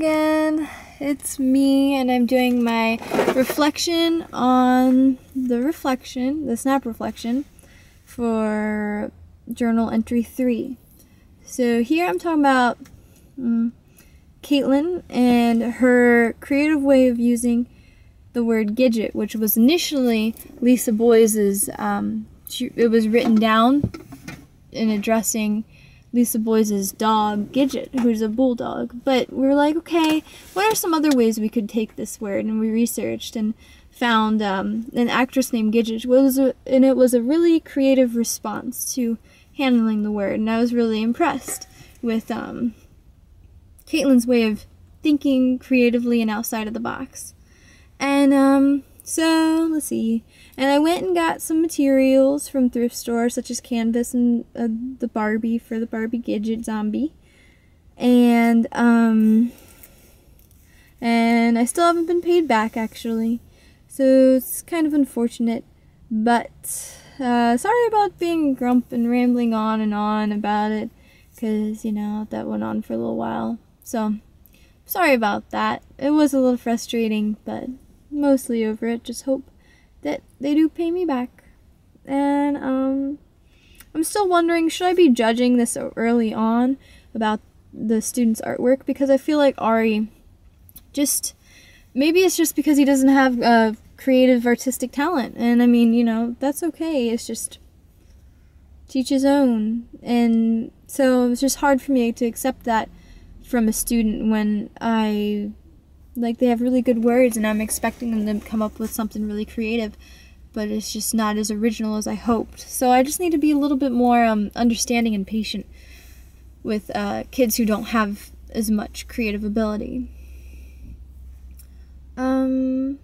again. It's me, and I'm doing my reflection on the reflection, the snap reflection, for journal entry three. So here I'm talking about um, Caitlin and her creative way of using the word Gidget, which was initially Lisa Boys's. Um, she, it was written down in addressing Lisa Boys's dog, Gidget, who's a bulldog. But we were like, okay, what are some other ways we could take this word? And we researched and found um, an actress named Gidget, was a, and it was a really creative response to handling the word. And I was really impressed with um, Caitlin's way of thinking creatively and outside of the box. And um, so, let's see. And I went and got some materials from thrift stores, such as canvas and uh, the Barbie for the Barbie Gidget zombie. And, um, and I still haven't been paid back, actually. So it's kind of unfortunate. But, uh, sorry about being grump and rambling on and on about it. Because, you know, that went on for a little while. So, sorry about that. It was a little frustrating, but mostly over it. Just hope that they do pay me back. And um, I'm still wondering should I be judging this so early on about the student's artwork? Because I feel like Ari just maybe it's just because he doesn't have uh, creative artistic talent. And I mean, you know, that's okay. It's just teach his own. And so it's just hard for me to accept that from a student when I like they have really good words and I'm expecting them to come up with something really creative but it's just not as original as I hoped. So I just need to be a little bit more um, understanding and patient with uh, kids who don't have as much creative ability. Um,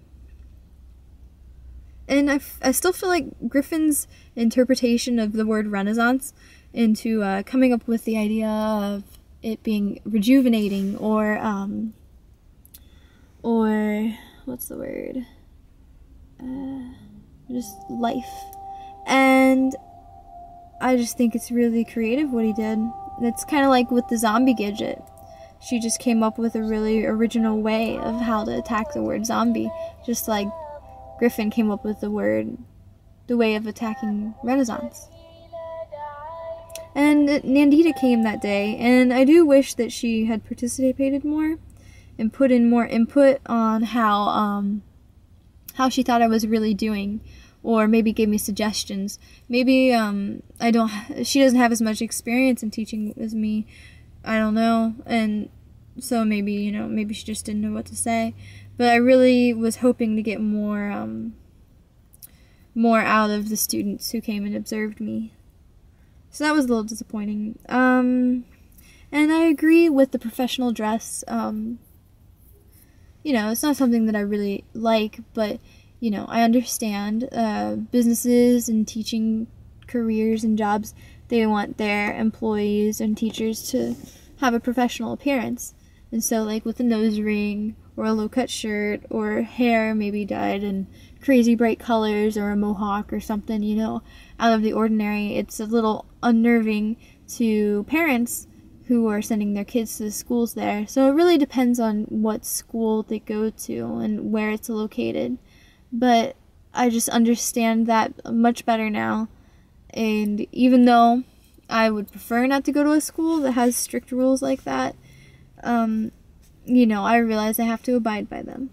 and I, I still feel like Griffin's interpretation of the word Renaissance into uh, coming up with the idea of it being rejuvenating or um, or what's the word? Uh, just life. And I just think it's really creative what he did. It's kind of like with the zombie Gidget. She just came up with a really original way of how to attack the word zombie, just like Griffin came up with the word, the way of attacking Renaissance. And Nandita came that day, and I do wish that she had participated more and put in more input on how um, how she thought I was really doing, or maybe gave me suggestions. Maybe um, I don't. She doesn't have as much experience in teaching as me. I don't know, and so maybe you know maybe she just didn't know what to say. But I really was hoping to get more um, more out of the students who came and observed me. So that was a little disappointing. Um, and I agree with the professional dress. Um, you know, it's not something that I really like, but you know, I understand uh, businesses and teaching careers and jobs, they want their employees and teachers to have a professional appearance. And so, like with a nose ring or a low cut shirt or hair maybe dyed in crazy bright colors or a mohawk or something, you know, out of the ordinary, it's a little unnerving to parents who are sending their kids to the schools there. So it really depends on what school they go to and where it's located. But I just understand that much better now. And even though I would prefer not to go to a school that has strict rules like that, um, you know, I realize I have to abide by them.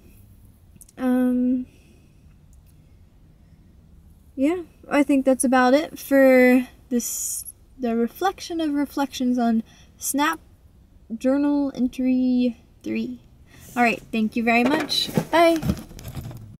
Um, yeah, I think that's about it for this the reflection of reflections on Snap Journal Entry 3. Alright, thank you very much. Bye.